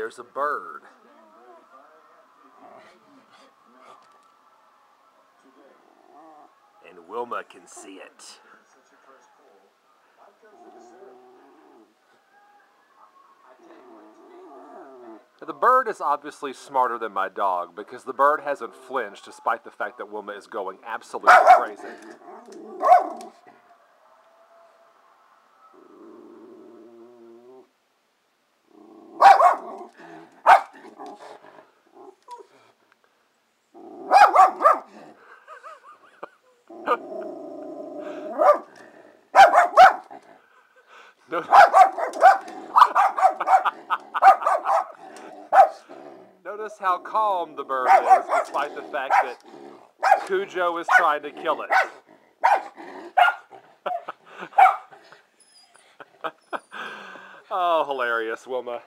there's a bird. And Wilma can see it. The bird is obviously smarter than my dog because the bird hasn't flinched despite the fact that Wilma is going absolutely crazy. No. Notice how calm the bird is, despite the fact that Cujo is trying to kill it. oh, hilarious, Wilma.